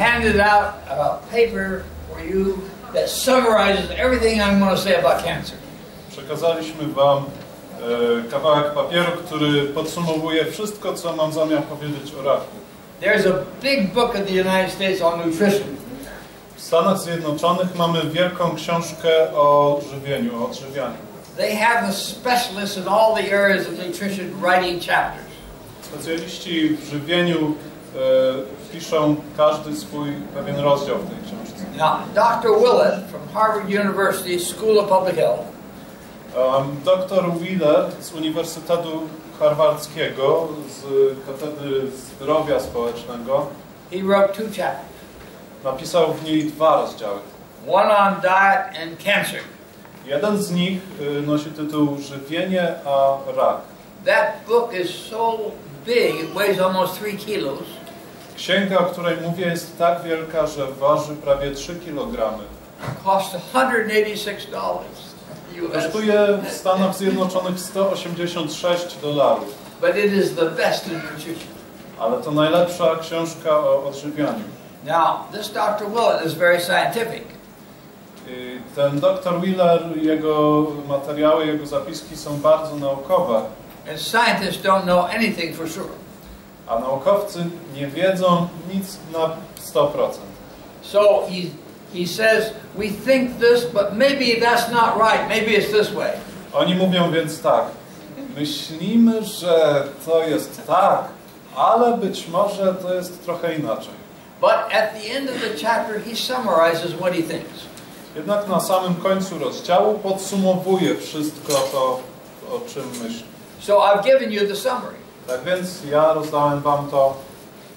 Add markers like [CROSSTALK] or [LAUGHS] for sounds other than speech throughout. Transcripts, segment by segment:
handed out a paper for you that summarizes everything I'm going to say about cancer. Przekazaliśmy Wam e, kawałek papieru, który podsumowuje wszystko, co mam zamiar powiedzieć o raku. There's a big book in the United States on nutrition. W Stanach Zjednoczonych mamy wielką książkę o żywieniu, o odżywianiu. They have the specialists in all the areas of nutrition writing chapters. Specjaliści w żywieniu e, piszą każdy swój pewien rozdział w tej książce. Now, Dr. Willett from Harvard University School of Public Health Um, Dr Wheeler z Uniwersytetu Harvardzkiego, z Katedry Zdrowia Społecznego, he wrote two chapters. napisał w niej dwa rozdziały. One on diet and cancer. Jeden z nich y, nosi tytuł Żywienie a rak. That book is so big, it weighs almost three kilos. Księga, o której mówię, jest tak wielka, że waży prawie 3 kg. Cost $186 US. Kosztuje w Stanach Zjednoczonych 186 dolarów, But it is the best in nutrition. ale to najlepsza książka o odżywianiu. Now, this Dr. Willett is very scientific. Y, Ten dr Wheeler, jego materiały, jego zapiski są bardzo naukowe, And scientists don't know anything for sure. A naukowcy nie wiedzą nic na 100%. So he, he says, we think this, but maybe that's not right. Maybe it's this way. Oni mówią więc tak, myślimy, że to jest tak, ale być może to jest trochę inaczej. But at the end of the chapter, he summarizes what he thinks. Jednak na samym końcu rozdziału podsumowuje wszystko to, o czym myśli. So I've given you the summary. Tak więc ja rozdałem wam to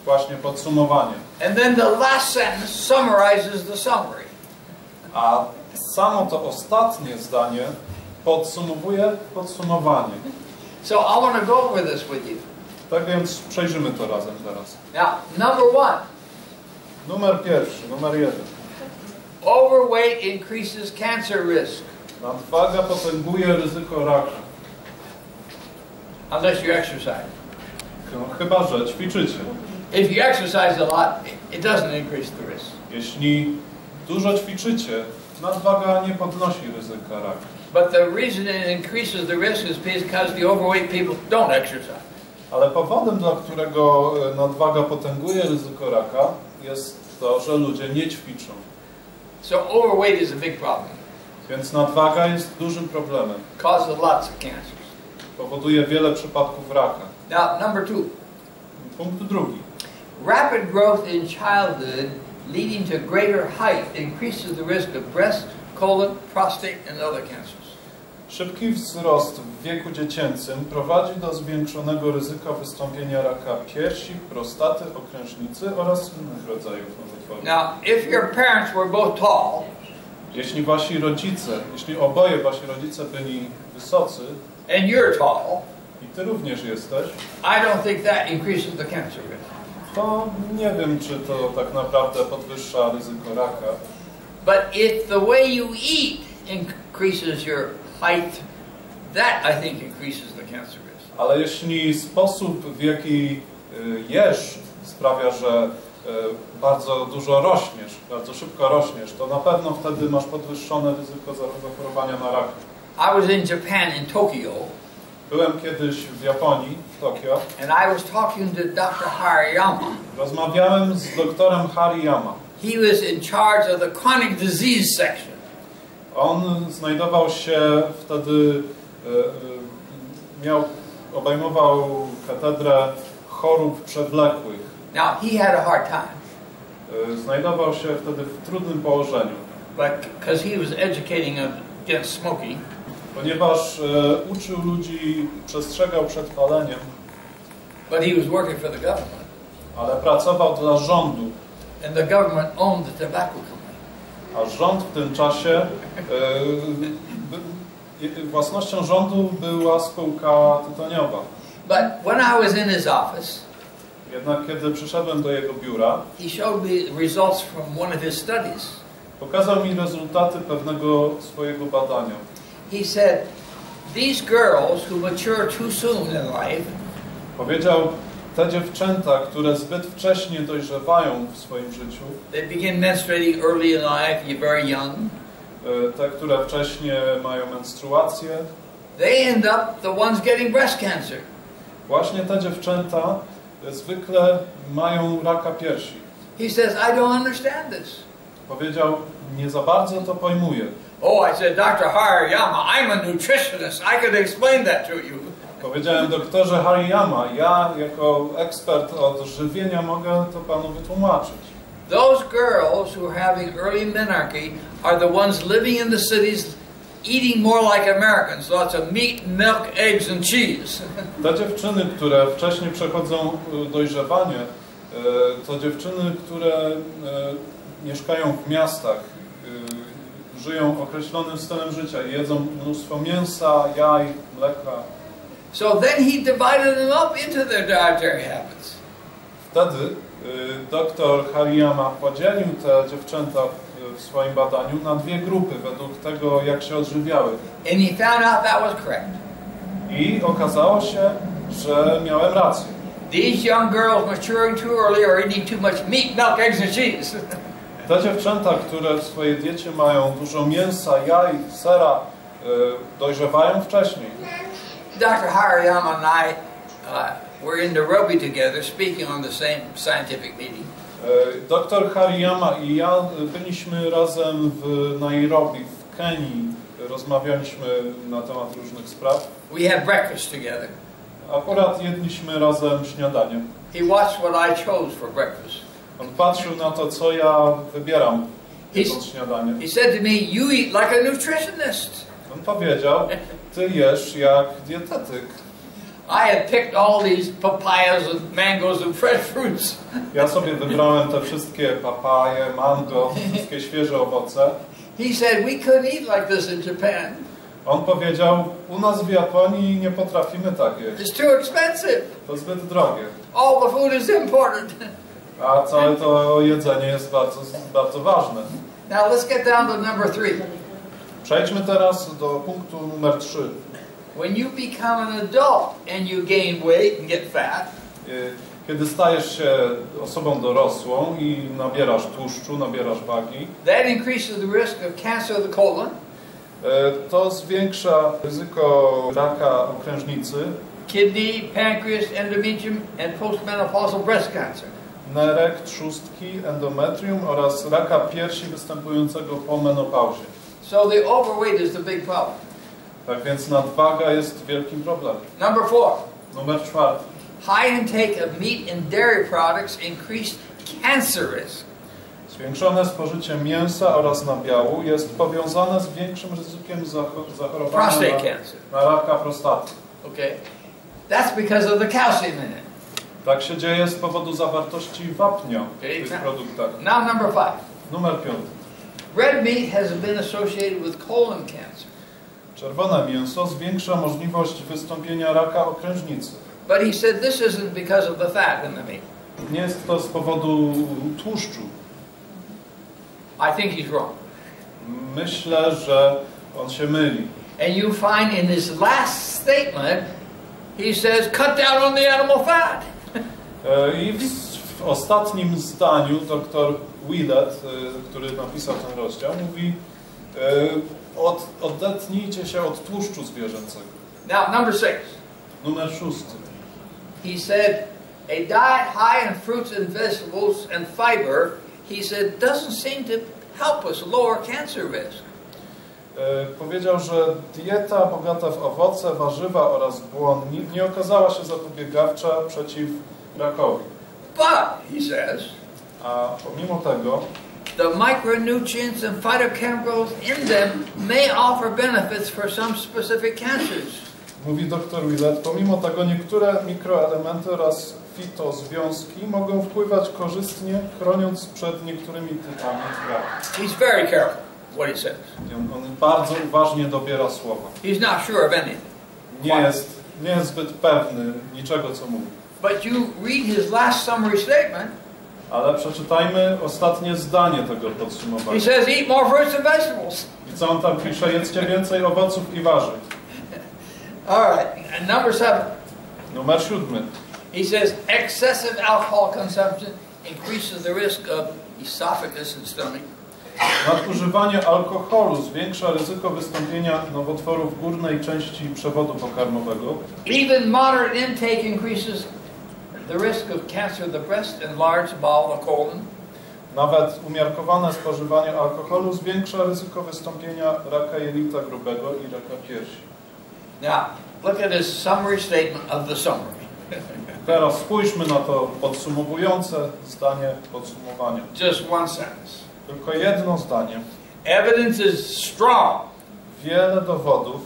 właśnie podsumowanie. And then the last sentence summarizes the summary. A samo to ostatnie zdanie podsumowuje podsumowanie. So I want to go over this with you. Tak więc przejrzymy to razem teraz. Now, number one, Numer pierwszy, numer jeden. overweight increases cancer risk Nadwaga potęguje ryzyko raka. unless you exercise. No, chyba, że ćwiczycie. If you exercise a lot, it doesn't increase the risk. Jeśli dużo ćwiczycie, nadwaga nie podnosi ryzyka raka. But the reason it increases the risk is because the overweight people don't exercise. Ale powodem, dla którego e, nadwaga potęguje ryzyko raka, jest to, że ludzie nie ćwiczą. So overweight is a big problem. Więc nadwaga jest dużym problemem. Causes lots of cancers. Powoduje wiele przypadków raka. Now, number two, Punkt drugi. rapid growth in childhood leading to greater height increases the risk of breast, colon, prostate, and other cancers. Szybki wzrost w wieku dziecięcym prowadzi do zwiększonego ryzyka wystąpienia raka piersi, prostaty, okrężnicy oraz innych rodzajów nowotworów. Now, if your parents were both tall, Jeśli wasi rodzice, jeśli oboje wasi rodzice byli wysocy and you're tall, i ty również jesteś, I don't think that increases the cancer risk. to nie wiem, czy to tak naprawdę podwyższa ryzyko raka. But if the way you eat increases your height, that I think increases the cancer risk. Ale jeśli sposób, w jaki y, jesz sprawia, że y, bardzo dużo rośniesz, bardzo szybko rośniesz, to na pewno wtedy masz podwyższone ryzyko za- zachorowania na raka. I was in Japan, in Tokyo, Byłem kiedyś w Japonii, w Tokio. and I was talking to Dr. Hariyama. Rozmawiałem z doktorem Hariyama. He was in charge of the chronic disease section. On znajdował się wtedy, y, y, miał, obejmował katedrę chorób przewlekłych. Now, he had a hard time, Y, Znajdował się wtedy w trudnym położeniu, but because he was educating against smoking, ponieważ y, uczył ludzi, przestrzegał przed paleniem, but he was working for the government, ale pracował dla rządu, and the government owned the tobacco company. a rząd w tym czasie, by- własnością rządu była spółka tytoniowa. But when I was in his office, Jednak kiedy przyszedłem do jego biura, he showed me results from one of his studies. pokazał mi rezultaty pewnego swojego badania. He said, These girls who mature too soon in life Powiedział, te dziewczęta, które zbyt wcześnie dojrzewają w swoim życiu, they begin menstruating early in life, you're very young, e, te, które wcześniej mają menstruację, they end up the ones getting breast cancer. właśnie te dziewczęta e, zwykle mają raka piersi. He says, I don't understand this. Powiedział, nie za bardzo to pojmuję. Oh, I said, Dr. Harayama, I'm a nutritionist. I could explain that to you. Powiedziałem doktorze Hariyama, ja jako ekspert od żywienia mogę to panu wytłumaczyć. Those girls who are having early menarche are the ones living in the cities eating more like Americans, lots of meat, milk, eggs, and cheese. [LAUGHS] Te dziewczyny, które wcześniej przechodzą y, dojrzewanie, y, to dziewczyny, które y, mieszkają w miastach, żyją określonym stylem życia i jedzą mnóstwo mięsa, jaj, mleka. So then he divided them up into their dietary habits. Wtedy y, doktor Hariyama podzielił te dziewczęta w- w swoim badaniu na dwie grupy według tego, jak się odżywiały. And he found out that was correct. I okazało się, że miałem rację. These young girls maturing too early are eating too much meat, milk, eggs, and cheese. [LAUGHS] Te dziewczęta, które w swojej diecie mają dużo mięsa, jaj, sera, y, dojrzewają wcześniej. Dr. Harayama and I uh, were in Nairobi together speaking on the same scientific meeting. Y, Doktor Hariyama i ja byliśmy razem w Nairobi, w Kenii. Rozmawialiśmy na temat różnych spraw. We had breakfast together. Akurat jedliśmy razem śniadanie. He watched what I chose for breakfast. On patrzył na to, co ja wybieram jedząc śniadanie. He said to me, You eat like a nutritionist. On powiedział, ty jesz jak dietetyk. I had picked all these papayas and mangoes and fresh fruits. Ja sobie wybrałem te wszystkie papaje, mango, wszystkie świeże owoce. He said, We couldn't eat like this in Japan. On powiedział, u nas w Japonii nie potrafimy tak jeść. It's too expensive. To zbyt drogie. All the food is imported. A całe to jedzenie jest bardzo, bardzo ważne. Now let's get down to number three. Przejdźmy teraz do punktu numer 3. When you become an adult and you gain weight and get fat, Kiedy stajesz się osobą dorosłą i nabierasz tłuszczu, nabierasz wagi, that increases the risk of cancer of the colon, e, to zwiększa ryzyko raka okrężnicy, kidney, pancreas, endometrium, and postmenopausal breast cancer. Nerek, trzustki, endometrium oraz raka piersi występującego po menopauzie. So the overweight is the big problem. Tak więc nadwaga jest wielkim problemem. Number four, Numer czwarty. high intake of meat and dairy products increase cancer risk. Zwiększone spożycie mięsa oraz nabiału jest powiązane z większym ryzykiem zacho- zachorowania Prostate na, cancer. na raka prostaty. Okay? That's because of the calcium in it. Tak się dzieje z powodu zawartości wapnia w tych produktach. Now, number five. Numer piąty. Red meat has been associated with colon cancer. Czerwone mięso zwiększa możliwość wystąpienia raka okrężnicy. But he said this isn't because of the fat in the meat. Nie jest to z powodu tłuszczu. I think he's wrong. Myślę, że on się myli. And you find in his last statement, he says, cut down on the animal fat. E, I w, w ostatnim zdaniu dr Willett, e, który napisał ten rozdział, mówi e, od, odetnijcie się od tłuszczu zwierzęcego. Now, number six. Numer szósty. He said, a diet high in fruits and vegetables and fiber, he said, doesn't seem to help us lower cancer risk. Powiedział, że dieta bogata w owoce, warzywa oraz błonnik nie okazała się zapobiegawcza przeciw rakowi. But, he says, A pomimo tego, the micronutrients and phytochemicals in them may offer benefits for some specific cancers. mówi dr Willett, pomimo tego niektóre mikroelementy oraz fitozwiązki mogą wpływać korzystnie, chroniąc przed niektórymi typami raka. He's very careful what he says. On, on bardzo uważnie dobiera słowa. He's not sure of anything. Nie jest, nie jest zbyt pewny niczego, co mówi. But you read his last summary statement, Ale przeczytajmy ostatnie zdanie tego he podsumowania. says, eat more fruits and vegetables. I co on tam pisze? Jedzcie więcej owoców i warzyw. All right, and number seven. Numer siódmy. He says excessive alcohol consumption increases the risk of esophagus and stomach. Nadużywanie alkoholu zwiększa ryzyko wystąpienia nowotworów górnej części przewodu pokarmowego. Even moderate intake increases the risk of cancer of the breast and large bowel of colon. Nawet umiarkowane spożywanie alkoholu zwiększa ryzyko wystąpienia raka jelita grubego i raka piersi. Now, look at his summary statement of the summary. Teraz spójrzmy na to podsumowujące zdanie podsumowania. Just one sentence. Tylko jedno zdanie. Evidence is strong Wiele dowodów,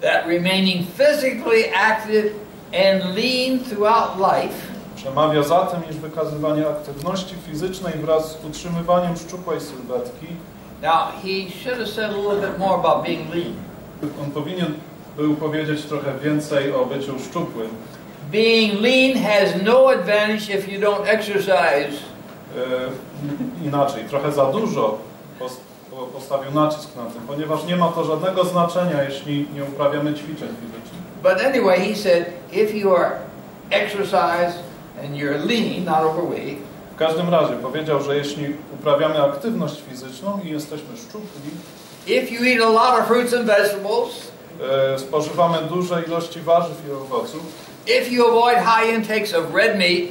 that remaining physically active and lean throughout life Przemawia za tym, iż wykazywanie aktywności fizycznej wraz z utrzymywaniem szczupłej sylwetki, Now, he should have said a little bit more about being lean. on powinien był powiedzieć trochę więcej o byciu szczupłym. Being lean has no advantage if you don't exercise. E, inaczej, trochę za dużo pos- po- postawił nacisk na tym, ponieważ nie ma to żadnego znaczenia, jeśli nie uprawiamy ćwiczeń fizycznych. But anyway, he said if you are exercise and you're lean, not overweight, W każdym razie powiedział, że jeśli uprawiamy aktywność fizyczną i jesteśmy szczupli, if you eat a lot of fruits and vegetables, e, spożywamy duże ilości warzyw i owoców, if you avoid high intakes of red meat,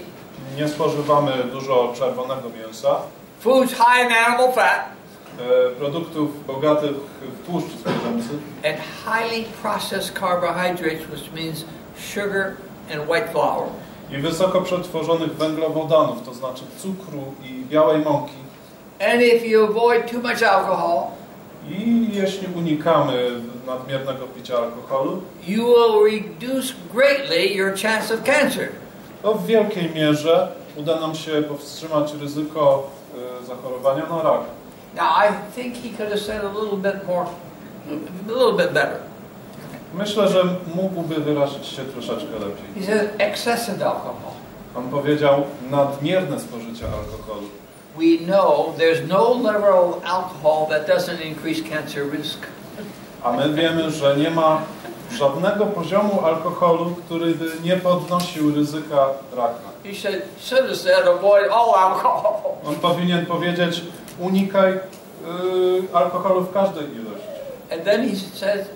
nie spożywamy dużo czerwonego mięsa, foods high in animal fat, e, produktów bogatych w tłuszcz zwierzęcy and highly processed carbohydrates, which means sugar and white flour, i wysoko przetworzonych węglowodanów, to znaczy cukru i białej mąki. and if you avoid too much alcohol, I jeśli unikamy nadmiernego picia alkoholu, you will reduce greatly your chance of cancer. to w wielkiej mierze uda nam się powstrzymać ryzyko e, zachorowania na rak. Now, I think he could have said a little bit more, a little bit better. Myślę, że mógłby wyrazić się troszeczkę lepiej. He said excessive alcohol. On powiedział nadmierne spożycie alkoholu. We know there's no level of alcohol that doesn't increase cancer risk. A my wiemy, że nie ma żadnego poziomu alkoholu, który by nie podnosił ryzyka raka. He said, should have said avoid all alcohol. On powinien powiedzieć unikaj y, alkoholu w każdej ilości. And then he says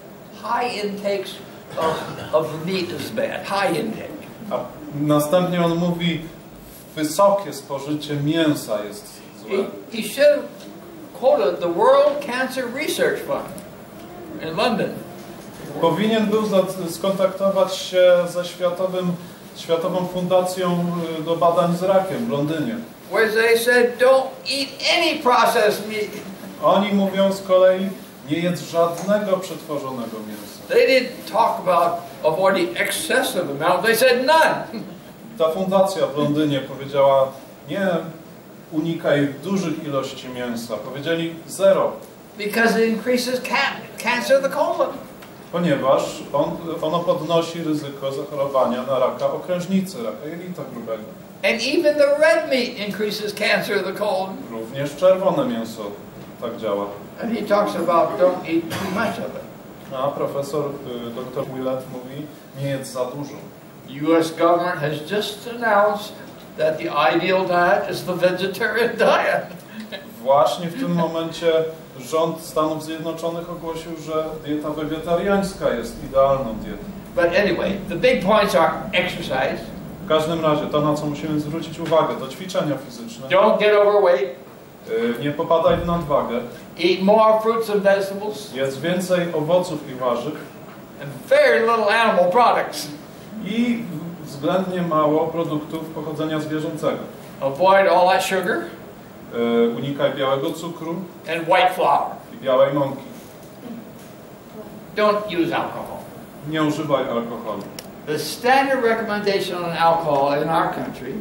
high intakes of, of meat is bad. High intake. A następnie on mówi wysokie spożycie mięsa jest He, złe. he should have quoted the World Cancer Research Fund in London. Powinien był skontaktować się ze światowym, Światową Fundacją y, do Badań z Rakiem w Londynie. where they said don't eat any processed meat. Oni mówią z kolei nie jedz żadnego przetworzonego mięsa. They didn't talk about avoiding excessive amount. They said none. Ta fundacja w Londynie powiedziała nie unikaj dużych ilości mięsa. Powiedzieli zero, Because it increases ca- cancer of the colon. ponieważ on, ono podnosi ryzyko zachorowania na raka okrężnicy, raka jelita grubego. And even the red meat increases cancer of the colon. Również czerwone mięso tak działa. And he talks about don't eat too much of it. A profesor y, dr Willett mówi nie jedz za dużo. U.S. government has just announced that the ideal diet is the vegetarian [LAUGHS] diet. Właśnie w tym momencie rząd Stanów Zjednoczonych ogłosił, że dieta wegetariańska jest idealną dietą. But anyway, the big points are exercise, W każdym razie to, na co musimy zwrócić uwagę, to ćwiczenia fizyczne. don't get overweight, Y, Nie popadaj w nadwagę. Eat more fruits and vegetables, Jedz więcej owoców i warzyw and very little animal products. i względnie mało produktów pochodzenia zwierzęcego. Avoid all that sugar Y, Unikaj białego cukru and white flour. i białej mąki. Don't use alcohol. Nie używaj alkoholu. The standard recommendation on alcohol in our country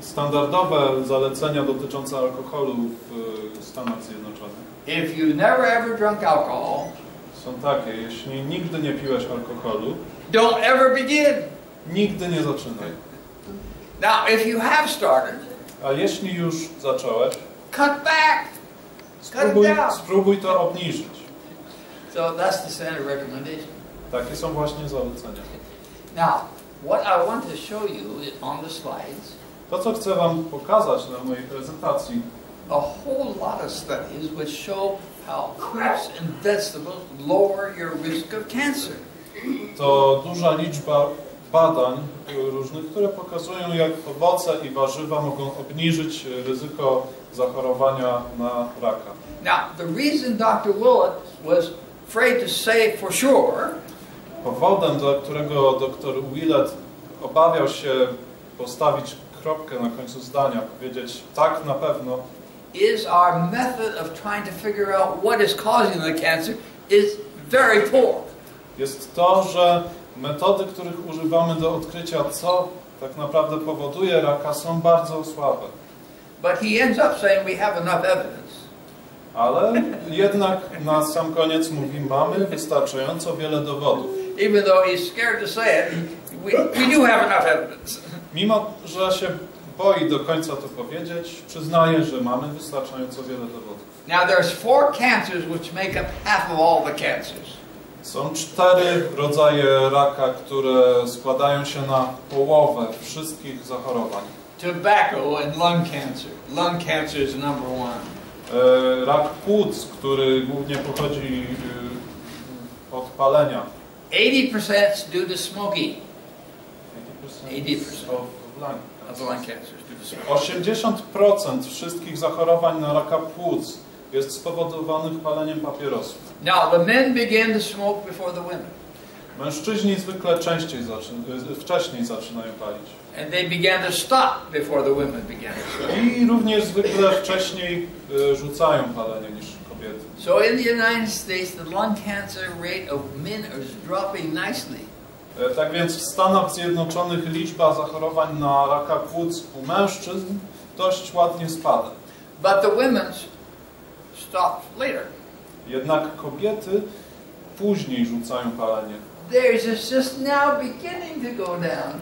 Standardowe zalecenia dotyczące alkoholu w Stanach Zjednoczonych if you never ever drunk alcohol, są takie. Jeśli nigdy nie piłeś alkoholu, don't ever begin. nigdy nie zaczynaj. Now, if you have started, A jeśli już zacząłeś, cut back. spróbuj, Cut down. spróbuj to obniżyć. So that's the standard recommendation. Takie są właśnie zalecenia. Now, What I want to show you on the slides To, co chcę Wam pokazać na mojej prezentacji, a whole lot of studies which show how fruits and vegetables lower your risk of cancer. to duża liczba badań różnych, które pokazują, jak owoce i warzywa mogą obniżyć ryzyko zachorowania na raka. Now, the reason Dr. Willett was afraid to say for sure Powodem, dla którego dr Willett obawiał się postawić kropkę na końcu zdania, powiedzieć tak na pewno, is our method of trying to figure out what is causing the cancer is very poor. jest to, że metody, których używamy do odkrycia, co tak naprawdę powoduje raka, są bardzo słabe. But he ends up saying we have enough evidence. Ale jednak na sam koniec mówi, mamy wystarczająco wiele dowodów. Even though he's scared to say it, we, we do have enough evidence. Mimo, że się boi do końca to powiedzieć, przyznaje, że mamy wystarczająco wiele dowodów. Now, there's four cancers which make up half of all the cancers. Są cztery rodzaje raka, które składają się na połowę wszystkich zachorowań. Tobacco and lung cancer. Lung cancer is number one. E, Rak płuc, który głównie pochodzi e, od palenia. 80% is due to smoking 80% of lung. of the lung cancers due to smoking. 80% wszystkich zachorowań na raka płuc jest spowodowanych paleniem papierosów. Now, the men begin to smoke before the women. Mężczyźni zwykle częściej zaczyna, wcześniej zaczynają palić. And they began to stop before the women began. I również zwykle wcześniej e, rzucają palenie niż kobiety. So in the United States, the lung cancer rate of men is dropping nicely. E, Tak więc w Stanach Zjednoczonych liczba zachorowań na raka płuc u mężczyzn dość ładnie spada. But the women's stopped later. Jednak kobiety później rzucają palenie. Theirs is just now beginning to go down.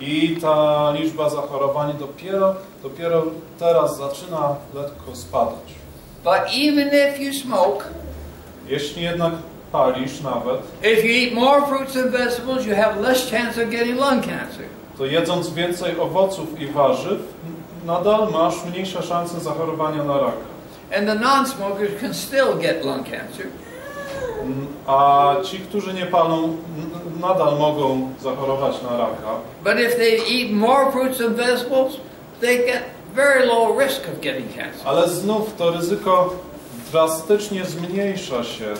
I ta liczba zachorowań dopiero, dopiero teraz zaczyna lekko spadać. But even if you smoke, Jeśli jednak palisz nawet, if you eat more fruits and vegetables, you have less chance of getting lung cancer. to jedząc więcej owoców i warzyw, nadal masz mniejsze szanse zachorowania na raka. And the non-smokers can still get lung cancer. A ci, którzy nie palą, nadal mogą zachorować na raka. But if they eat more fruits and vegetables, they get very low risk of getting cancer. Ale znów to ryzyko drastycznie zmniejsza się,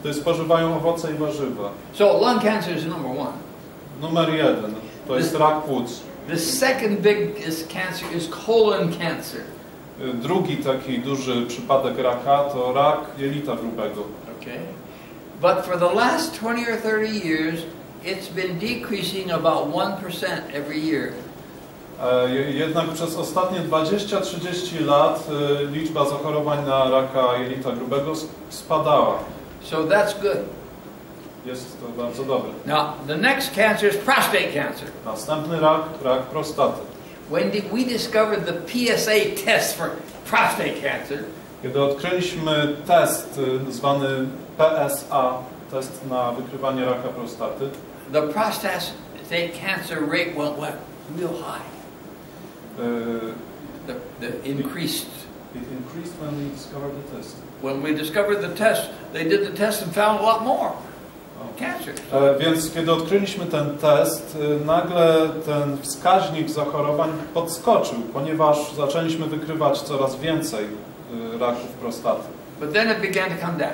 gdy spożywają owoce i warzywa. So lung cancer is number one. Numer jeden to jest rak płuc. The second biggest cancer is colon cancer. Y, Drugi taki duży przypadek raka to rak jelita grubego. Okay. But for the last 20 or 30 years, it's been decreasing about 1% every year. E, je- Jednak przez ostatnie 20-30 lat y, liczba zachorowań na raka jelita grubego spadała. So that's good. Jest to bardzo dobre. Now, the next cancer is prostate cancer. Następny rak, rak prostaty. When did we discovered the PSA test for prostate cancer, Kiedy odkryliśmy test zwany PSA, test na wykrywanie raka prostaty, the prostate cancer rate went, real high. y, The, the increased. it increased when we discovered the test. When we discovered the test, they did the test and found a lot more. E, Więc kiedy odkryliśmy ten test, y, nagle ten wskaźnik zachorowań podskoczył, ponieważ zaczęliśmy wykrywać coraz więcej y, raków prostaty. But then it began to come down.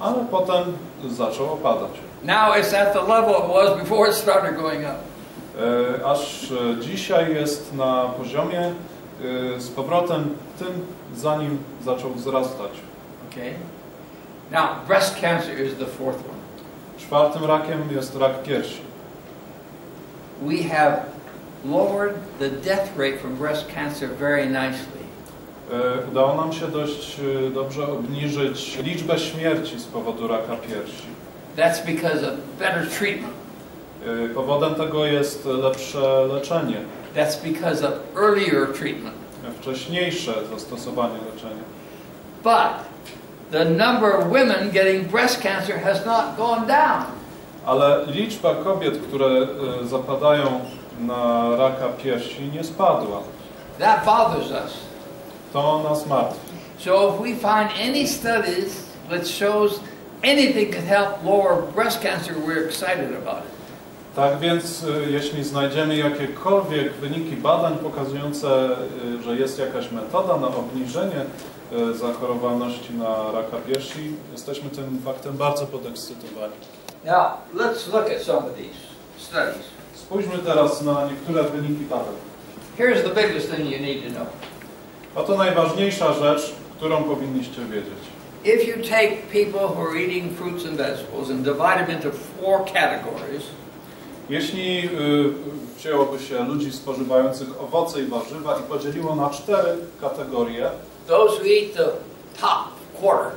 Ale potem zaczął opadać. Now it's at the level it was before it started going up. E, Aż e, dzisiaj jest na poziomie e, z powrotem tym, zanim zaczął wzrastać. Okay. Now, breast cancer is the fourth one. Czwartym rakiem jest rak piersi. We have lowered the death rate from breast cancer very nicely. E, Udało nam się dość e, dobrze obniżyć liczbę śmierci z powodu raka piersi. That's because of better treatment. E, Powodem tego jest lepsze leczenie, That's because of earlier treatment. wcześniejsze zastosowanie leczenia. But the number of women getting breast cancer has not gone down. Ale liczba kobiet, które zapadają na raka piersi nie spadła. That bothers us. To nas martwi. So if we find any studies that shows anything can help lower breast cancer, we're excited about it. Tak więc, e, jeśli znajdziemy jakiekolwiek wyniki badań pokazujące, e, że jest jakaś metoda na obniżenie e, zachorowalności na raka piersi, jesteśmy tym faktem bardzo podekscytowani. Now, let's look at some of these studies. Spójrzmy teraz na niektóre wyniki badań. Here's the biggest thing you need to know. Oto najważniejsza rzecz, którą powinniście wiedzieć. If you take people who are eating fruits and vegetables and divide them into four categories, Jeśli y, wzięłoby się ludzi spożywających owoce i warzywa i podzieliło na cztery kategorie, those who eat the top quarter,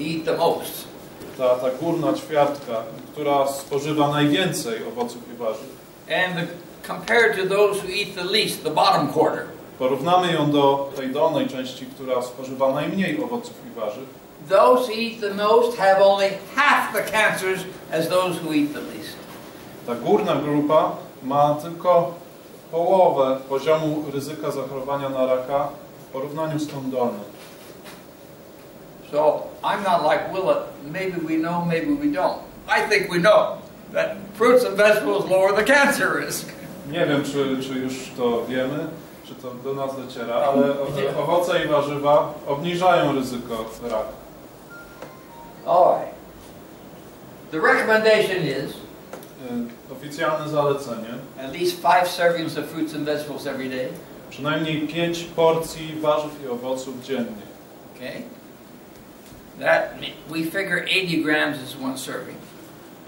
eat the most, ta, ta górna ćwiartka, która spożywa najwięcej owoców i warzyw, and the, compared to those who eat the least, the bottom quarter, porównamy ją do tej dolnej części, która spożywa najmniej owoców i warzyw, those who eat the most have only half the cancers as those who eat the least. Ta górna grupa ma tylko połowę poziomu ryzyka zachorowania na raka w porównaniu z tą dolną. So I'm not like Willett. Maybe we know, maybe we don't. I think we know that fruits and vegetables lower the cancer risk. Nie wiem, czy, czy już to wiemy, czy to do nas dociera, ale [LAUGHS] owoce i warzywa obniżają ryzyko raka. All right. The recommendation is Oficjalne zalecenie, at least five servings of fruits and vegetables every day. przynajmniej 5 porcji warzyw i owoców dziennie. Okay. That we figure 80 grams is one serving.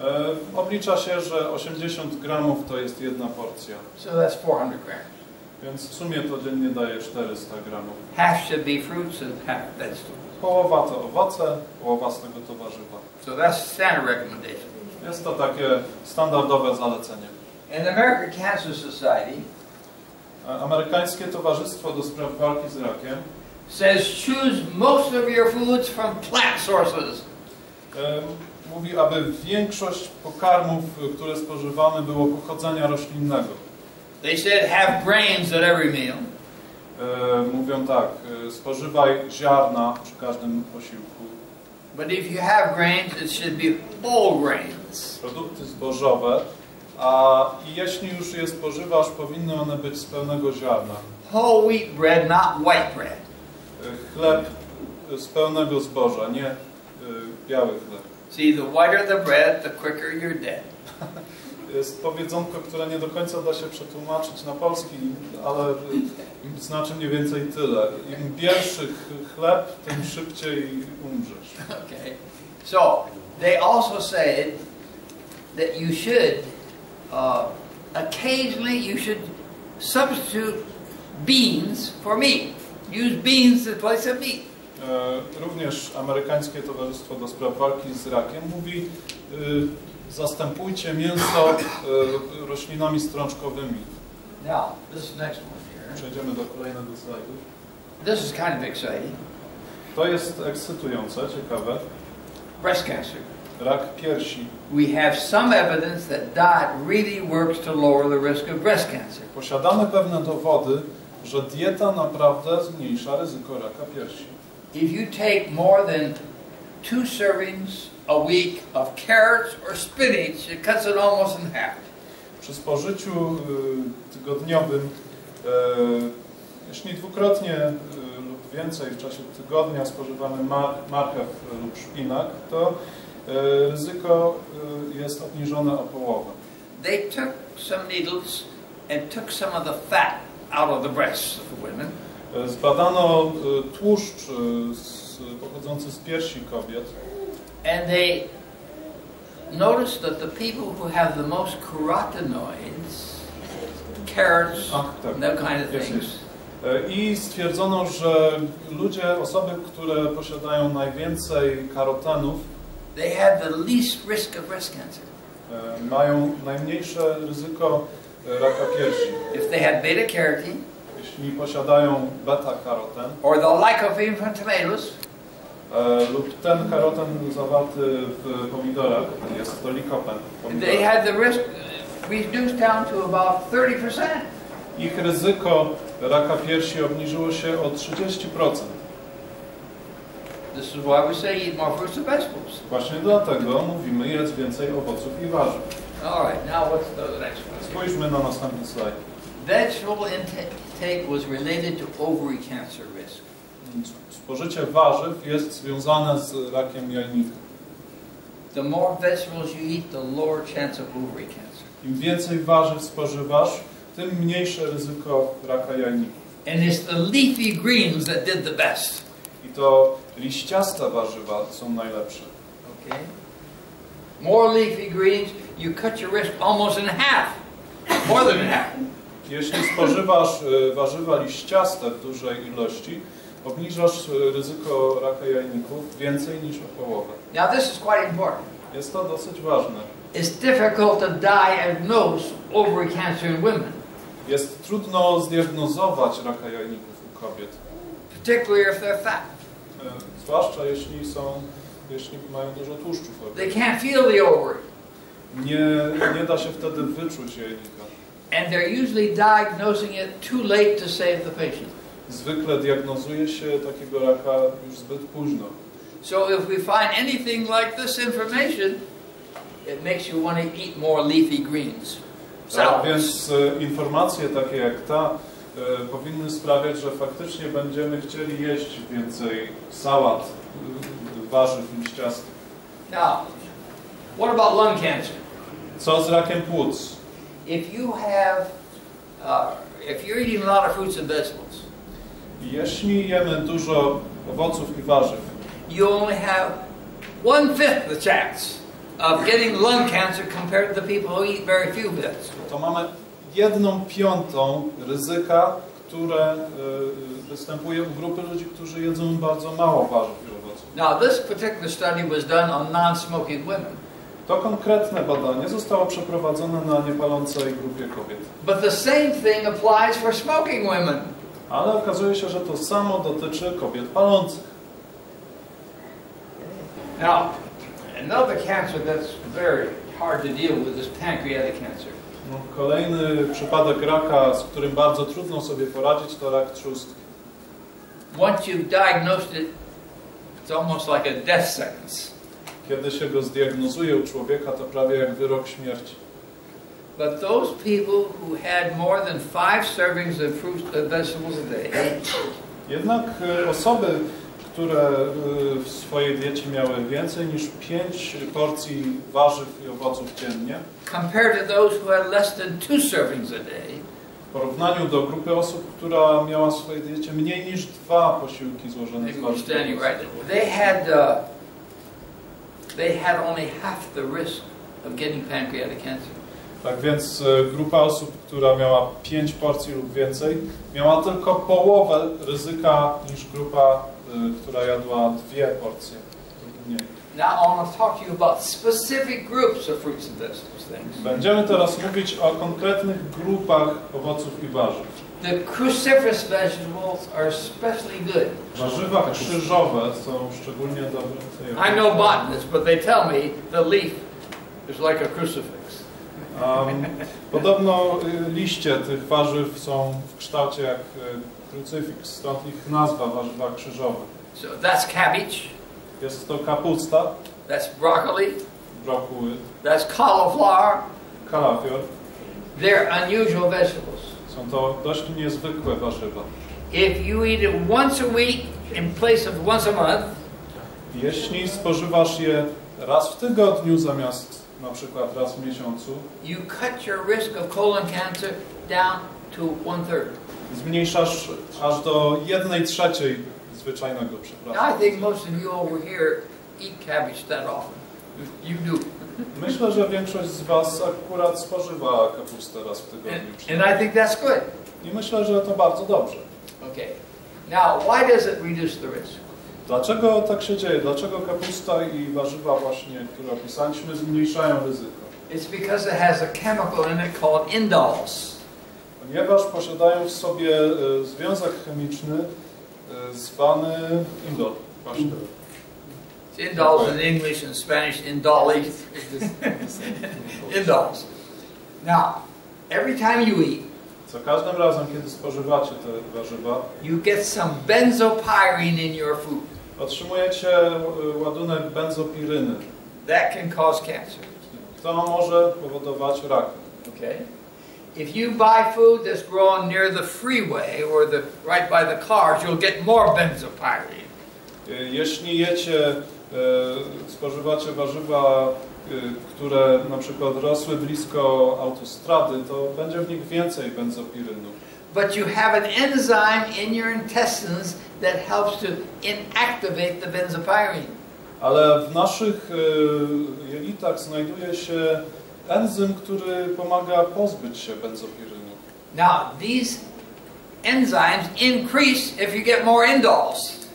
E, Oblicza się, że 80 gramów to jest jedna porcja, So that's 400 grams. więc w sumie to dziennie daje 400 gramów. Half should be fruits and half vegetables. Połowa to owoce, połowa z tego to warzywa. So that's standard recommendation. Jest to takie standardowe zalecenie. In the American Cancer Society Amerykańskie Towarzystwo do Spraw Walki z Rakiem says choose most of your foods from plant sources. e, mówi, aby większość pokarmów, e, które spożywamy, było pochodzenia roślinnego. They said have grains at every meal. E, Mówią tak, spożywaj ziarna przy każdym posiłku, But if you have grains, it should be whole grains. produkty zbożowe, a jeśli już je spożywasz, powinny one być z pełnego ziarna. Whole wheat bread, not white bread. Chleb z pełnego zboża, nie biały chleb. See, the whiter the bread, the quicker you're dead. Jest powiedzonko, które nie do końca da się przetłumaczyć na polski, ale znaczy mniej więcej tyle. Im bierszy ch- chleb, tym szybciej umrzesz. Okay. So they also said that you should uh, occasionally you should substitute beans for meat. Use beans in place of meat. E, Również Amerykańskie Towarzystwo do Spraw Walki z Rakiem mówi y, zastępujcie mięso y, roślinami strączkowymi. Now this next one here. Przejdziemy do kolejnego slajdu. This is kind of exciting. To jest ekscytujące, ciekawe. Breast cancer. Rak piersi. We have some evidence that diet really works to lower the risk of breast cancer. Posiadamy pewne dowody, że dieta naprawdę zmniejsza ryzyko raka piersi. If you take more than two servings a week of carrots or spinach, it cuts it almost in half. Przy spożyciu y, tygodniowym, y, jeśli dwukrotnie y, lub więcej w czasie tygodnia spożywamy mar marchew lub szpinak, to ryzyko jest obniżone o połowę. They took some needles and took some of the fat out of the breasts of the women, Zbadano tłuszcz pochodzący z piersi kobiet and they noticed that the people who have the most carotenoids, carrots, Ach, tak. that kind of things, i stwierdzono, że ludzie, osoby, które posiadają najwięcej karotenów, they have the least risk of breast cancer. mają najmniejsze ryzyko raka piersi. If they had beta carotene Jeśli posiadają beta-karoten or the lycopene from tomatoes, lub ten karoten zawarty w pomidorach, jest to likopen. They had the risk reduced down to about 30%. Ich ryzyko raka piersi obniżyło się o 30%. This is why we say eat more fruits and vegetables. Właśnie dlatego mówimy jedz więcej owoców i warzyw. All right, now what's the next one? Spójrzmy na następny slajd. Vegetable intake was related to ovary cancer risk. Spożycie warzyw jest związane z rakiem jajnika. The more vegetables you eat, the lower chance of ovary cancer. Im więcej warzyw spożywasz, tym mniejsze ryzyko raka jajnika. And it's the leafy greens that did the best. I to liściaste warzywa są najlepsze. Okay? More leafy greens, you cut your risk almost in half. More than half. Jeśli spożywasz y, warzywa liściaste w dużej ilości, obniżasz y, ryzyko raka jajników więcej niż o połowę. Now this is quite important. Jest to dosyć ważne. It's difficult to diagnose ovary cancer in women, Jest trudno zdiagnozować raka jajników u kobiet, particularly if they're fat. y, zwłaszcza jeśli są, jeśli mają dużo tłuszczu w organizmie. They can't feel the ovary. Nie, nie da się wtedy wyczuć jajnika. And they're usually diagnosing it too late to save the patient. Zwykle diagnozuje się takiego raka już zbyt późno. So if we find anything like this information, it makes you want to eat more leafy greens. Tak, więc e, informacje takie jak ta e, powinny sprawiać, że faktycznie będziemy chcieli jeść więcej sałat, e, warzyw liściastych. Now, what about lung cancer? Co z rakiem płuc? If you have, uh, if you're eating a lot of fruits and vegetables, Jeśli jemy dużo owoców i warzyw, you only have one fifth the chance of getting lung cancer compared to the people who eat very few vegetables. to mamy jedną piątą ryzyka, które e, występuje u grupy ludzi, którzy jedzą bardzo mało warzyw i owoców. Now, this particular study was done on non-smoking women, To konkretne badanie zostało przeprowadzone na niepalącej grupie kobiet. but the same thing applies for smoking women. Ale okazuje się, że to samo dotyczy kobiet palących. Now, another cancer that's very hard to deal with is pancreatic cancer. No, kolejny przypadek raka, z którym bardzo trudno sobie poradzić, to rak trzustki. Once you've diagnosed it, it's almost like a death sentence. Kiedy się go zdiagnozuje u człowieka, to prawie jak wyrok śmierci. But those people who had more than five servings of fruits and vegetables a day Jednak e, osoby, które e, w swojej diecie miały więcej niż 5 porcji warzyw i owoców dziennie, compared to those who had less than two servings a day, w porównaniu do grupy osób, która miała w swojej diecie mniej niż dwa posiłki złożone z warzyw. they had, uh, they had only half the risk of getting pancreatic cancer. Tak więc e, grupa osób, która miała 5 porcji lub więcej, miała tylko połowę ryzyka niż grupa, e, która jadła dwie porcje lub mniej. Now I want to talk to you about specific groups of fruits and vegetables things. Będziemy teraz mówić o konkretnych grupach owoców i warzyw. The cruciferous vegetables are especially good. Warzywa krzyżowe są szczególnie dobre. I know botanists, but they tell me the leaf is like a crucifix. Um, podobno y, liście tych warzyw są w kształcie jak y, krucyfiks, stąd ich nazwa warzywa krzyżowe. So that's cabbage, Jest to kapusta, that's broccoli, brokuły, that's cauliflower. kalafior. They're unusual vegetables. Są to dość niezwykłe warzywa. If you eat it once a week in place of once a month, Jeśli spożywasz je raz w tygodniu zamiast na przykład raz w miesiącu, you cut your risk of colon cancer down to one third. zmniejszasz aż do jednej trzeciej zwyczajnego przepraszam. I think most of you over here eat cabbage that often. You do. [LAUGHS] Myślę, że większość z Was akurat spożywa kapustę raz w tygodniu. And, and. I think that's good. I myślę, że to bardzo dobrze. Okay. Now, why does it reduce the risk? Dlaczego tak się dzieje? Dlaczego kapusta i warzywa właśnie, które opisaliśmy, zmniejszają ryzyko? It's because it has a chemical in it called indoles. Ponieważ posiadają w sobie e, związek chemiczny e, zwany indol. Właśnie. It's indoles in English and Spanish, indole. [LAUGHS] indoles. Now, every time you eat, Za każdym razem, kiedy spożywacie te warzywa, you get some benzopyrene in your food. Otrzymujecie e, ładunek benzopiryny. That can cause cancer. To może powodować rak. Okay? If you buy food that's grown near the freeway or the right by the cars, you'll get more benzopyrene. E, Jeśli jecie, e, spożywacie warzywa, które na przykład rosły blisko autostrady, to będzie w nich więcej benzopirynu. But you have an enzyme in your intestines that helps to inactivate the benzopyrene. Ale w naszych e, jelitach znajduje się enzym, który pomaga pozbyć się benzopirynu. Now, these enzymes increase if you get more indoles.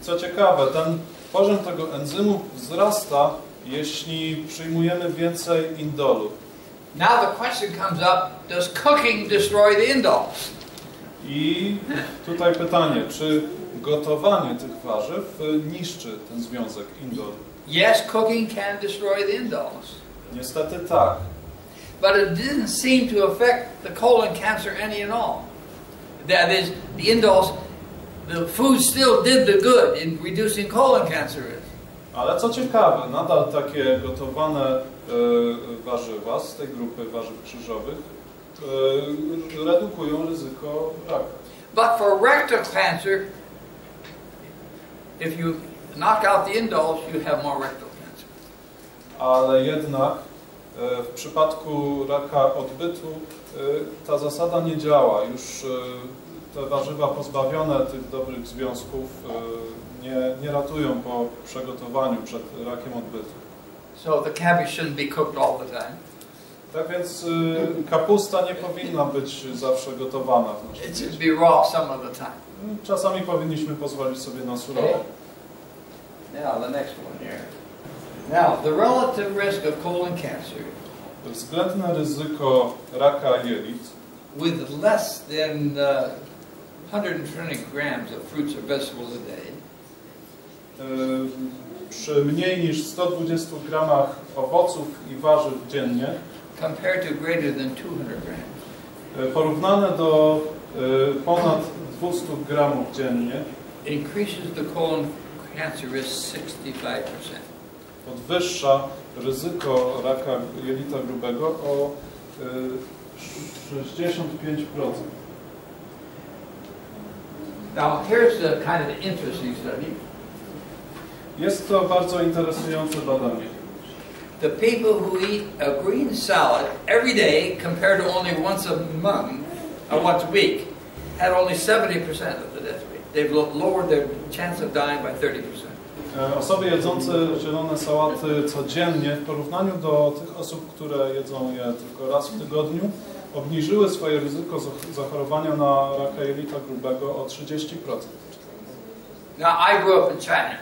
I co ciekawe, ten poziom tego enzymu wzrasta, jeśli przyjmujemy więcej indolu. Now the question comes up, does cooking destroy the indoles? I tutaj pytanie, czy gotowanie tych warzyw y, niszczy ten związek indol? Yes, cooking can destroy the indoles. Niestety tak, But it didn't seem to affect the colon cancer any at all. That is, the indoles, the food still did the good in reducing colon cancer risk. ale co ciekawe, nadal takie gotowane warzywa z tej grupy warzyw krzyżowych y, redukują ryzyko raka. But for rectal cancer, if you knock out the indoles, you have more rectal cancer. Ale jednak e, w przypadku raka odbytu e, ta zasada nie działa. Już e, te warzywa pozbawione tych dobrych związków e, nie, nie ratują po przygotowaniu przed rakiem odbytu. So the cabbage shouldn't be cooked all the time. Tak więc e, kapusta nie powinna być zawsze gotowana w naszym It should be raw some of the time. Czasami powinniśmy pozwolić sobie na surowo. Now the next one here. Now the relative risk of colon cancer Względne ryzyko raka jelit with less than uh, 120 grams of fruits or vegetables a day e, przy mniej niż 120 gramach owoców i warzyw dziennie compared to greater than 200 grams E, Porównane do e, ponad 200 gramów dziennie increases the colon cancer risk 65%. podwyższa ryzyko raka jelita grubego o e, 65%. Now here's the kind of interesting study. Jest to bardzo interesujące badanie. The people who eat a green salad every day compared to only once a month or once a week had only 70% of the death rate. They've lo- lowered their chance of dying by 30%. E, Osoby jedzące zielone sałaty codziennie w porównaniu do tych osób, które jedzą je tylko raz w tygodniu, obniżyły swoje ryzyko zach- zachorowania na raka jelita grubego o 30%. Now I grew up in China.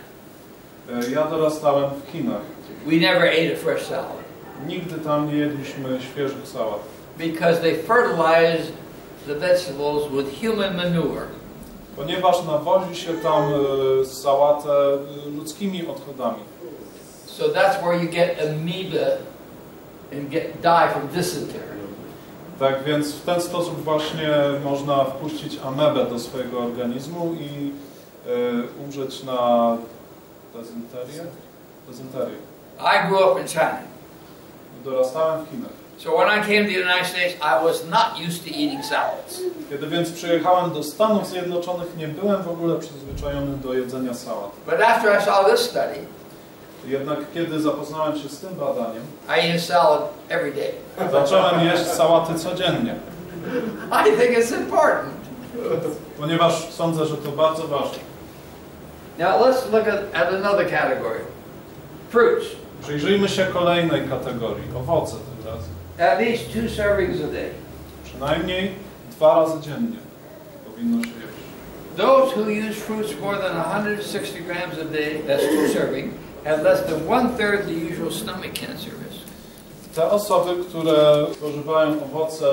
E, Ja dorastałem w Chinach. We never ate a fresh salad Nigdy tam nie jedliśmy świeżych sałat, because they fertilize the vegetables with human manure. ponieważ nawozi się tam e, sałatę e, ludzkimi odchodami. So that's where you get amoeba and get die from dysentery. Tak więc w ten sposób właśnie można wpuścić amebę do swojego organizmu i e, umrzeć na dezynterię. Dezynterię. I grew up in China. Dorastałem w Chinach. So when I came to the United States, I was not used to eating salads. Kiedy więc przyjechałem do Stanów Zjednoczonych, nie byłem w ogóle przyzwyczajony do jedzenia sałat. But after I saw this study, Jednak kiedy zapoznałem się z tym badaniem, I eat a salad every day. zacząłem jeść sałaty codziennie. I think it's important. ponieważ sądzę, że to bardzo ważne. Now let's look at, at another category. Fruits. Przyjrzyjmy się kolejnej kategorii, owoce tym razem. At least two servings a day. Przynajmniej dwa razy dziennie powinno się jeść. Those who use fruits more than 160 grams a day, that's two serving, have less than one third the usual stomach cancer risk. Te osoby, które spożywają owoce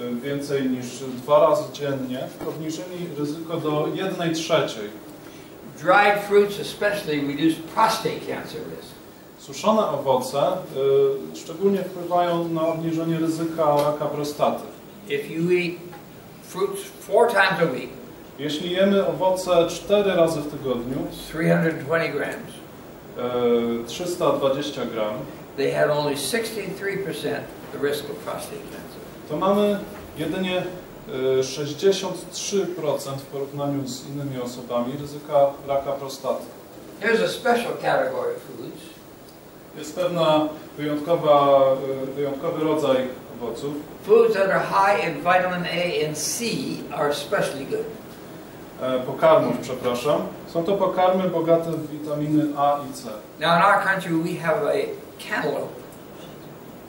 y, więcej niż dwa razy dziennie, obniżyli ryzyko do jednej trzeciej. Dried fruits especially reduce prostate cancer risk. Suszone owoce y, szczególnie wpływają na obniżenie ryzyka raka prostaty. If you eat fruits four times a week, Jeśli jemy owoce 4 razy w tygodniu, 320 grams, y, 320 gram, they had only 63% the risk of prostate cancer. to mamy jedynie 63% w porównaniu z innymi osobami ryzyka raka prostaty. A special category of foods. Jest pewna wyjątkowa, y, wyjątkowy rodzaj owoców. Foods that are high in vitamin A and C are especially good. E, pokarmów, przepraszam. Są to pokarmy bogate w witaminy A i C. Now in our country we have a cantaloupe,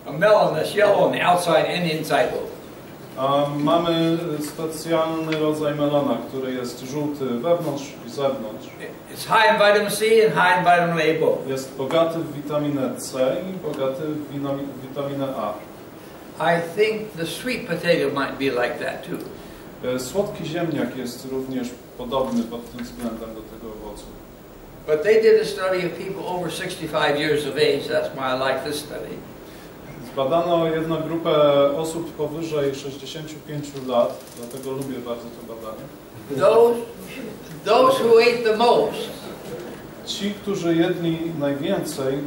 a melon that's yellow on the outside and inside mamy specjalny rodzaj melona, który jest żółty wewnątrz i zewnątrz. It's high in vitamin C and high in vitamin A both. Jest bogaty w witaminę C i bogaty w witaminę A. I think the sweet potato might be like that too. E, Słodki ziemniak jest również podobny pod tym względem do tego owocu. But they did a study of people over 65 years of age. That's why I like this study. Zbadano jedną grupę osób powyżej 65 lat, dlatego lubię bardzo to badanie. Those, those who ate the most Ci, którzy jedli najwięcej,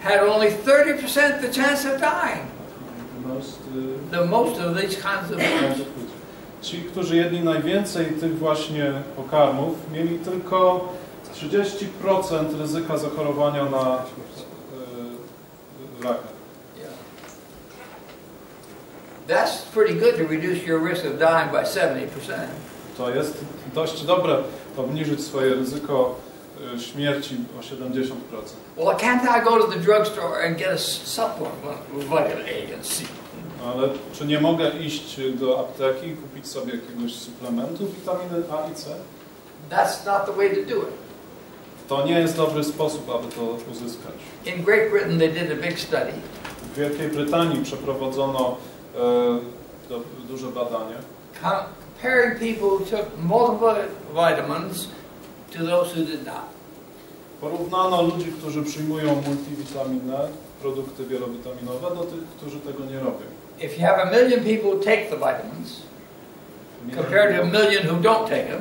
had only 30% the chance of dying. most, y, The most of these kinds of foods. Ci, którzy jedli najwięcej tych właśnie pokarmów, mieli tylko 30% ryzyka zachorowania na y, raka. That's pretty good to reduce your risk of dying by 70%. To jest dość dobre obniżyć swoje ryzyko y, śmierci o 70%. Well, can't I go to the drugstore and get a supplement with vitamin A and C? Ale czy nie mogę iść do apteki i kupić sobie jakiegoś suplementu witaminy A i C? That's not the way to do it. To nie jest dobry sposób, aby to uzyskać. In Great Britain, they did a big study. W Wielkiej Brytanii przeprowadzono e, do, duże badanie. comparing people who took multiple vitamins to those who did not. Porównano ludzi, którzy przyjmują multivitaminę, produkty wielowitaminowe, do tych, którzy tego nie robią. If you have a million people take the vitamins compared to a million who don't take them,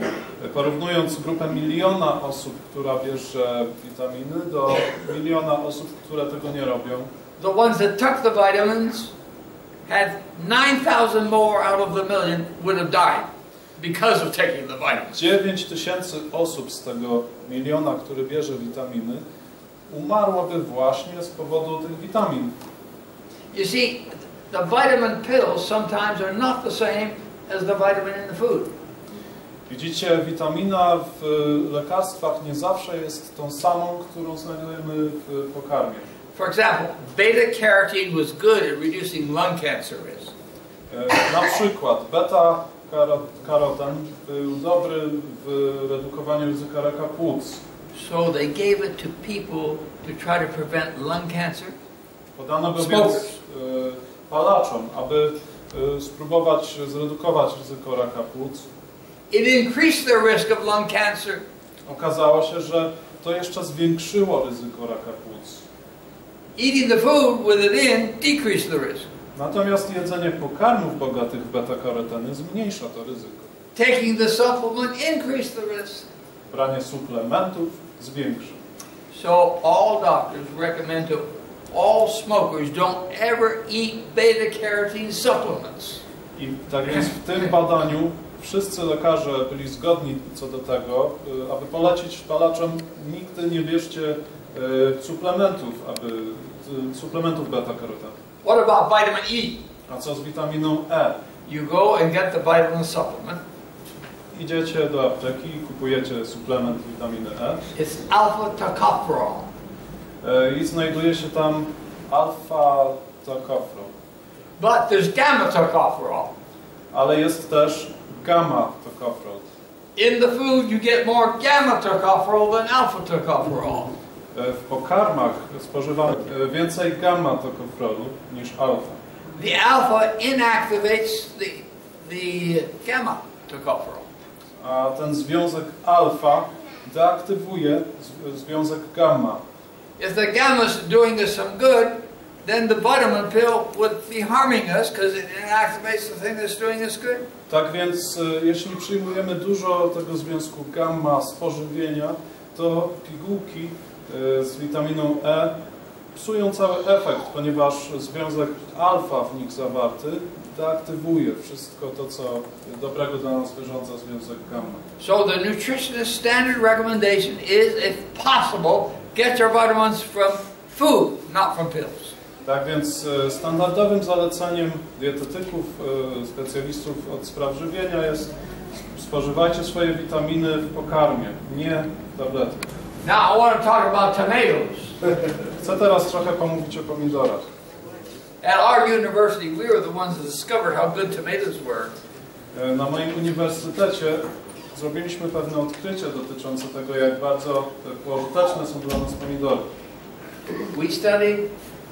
Porównując grupę miliona osób, która bierze witaminy, do miliona osób, które tego nie robią, the ones that took the vitamins had 9,000 more out of the million would have died because of taking the vitamins. 9 tysięcy osób z tego miliona, który bierze witaminy, umarłoby właśnie z powodu tych witamin. You see, the vitamin pills sometimes are not the same as the vitamin in the food. Widzicie, witamina w lekarstwach nie zawsze jest tą samą, którą znajdujemy w pokarmie. For example, beta carotene was good at reducing lung cancer risk. E, Na przykład beta-karoten był dobry w redukowaniu ryzyka raka płuc. So they gave it to people to try to prevent lung cancer. Podano go więc e, palaczom, aby e, spróbować zredukować ryzyko raka płuc. It increased their risk of lung cancer. Okazało się, że to jeszcze zwiększyło ryzyko raka płuc. Eating the food with it in decreased the risk. Natomiast jedzenie pokarmów bogatych w beta-karoteny zmniejsza to ryzyko. Taking the supplement increased the risk. Branie suplementów zwiększa. So all doctors recommend to all smokers don't ever eat beta carotene supplements. I tak więc w tym badaniu wszyscy lekarze byli zgodni co do tego, y, aby polecić palaczom nigdy nie bierzcie y, suplementów, aby y, suplementów beta-karotenu. What about vitamin E? A co z witaminą E? You go and get the vitamin supplement. Idziecie do apteki i kupujecie suplement witaminy E It's alpha tocopherol. e, i znajduje się tam alfa-tocopherol, But there's gamma tocopherol. ale jest też gamma-tocopherol. In the food, you get more gamma tocopherol than alpha tocopherol. E, W pokarmach spożywamy e, więcej gamma-tocopherolu niż alfa. The alpha inactivates the, the gamma tocopherol. A ten związek alfa deaktywuje zw- związek gamma. If the gamma's doing us some good, then the vitamin pill would be harming us because it inactivates the thing that's doing us good. Tak więc e, jeśli przyjmujemy dużo tego związku gamma z pożywienia, to pigułki e, z witaminą E psują cały efekt, ponieważ związek alfa w nich zawarty deaktywuje wszystko to, co dobrego dla nas wyrządza związek gamma. So the nutritionist standard recommendation is, if possible, get your vitamins from food, not from pills. Tak więc e, standardowym zaleceniem dietetyków, e, specjalistów od spraw żywienia jest spożywajcie swoje witaminy w pokarmie, nie tablety. Now I want to talk about tomatoes. [LAUGHS] Chcę teraz trochę pomówić o pomidorach. At our university, we were the ones that discovered how good tomatoes were. E, Na moim uniwersytecie zrobiliśmy pewne odkrycie dotyczące tego, jak bardzo pożyteczne są dla nas pomidory. We studied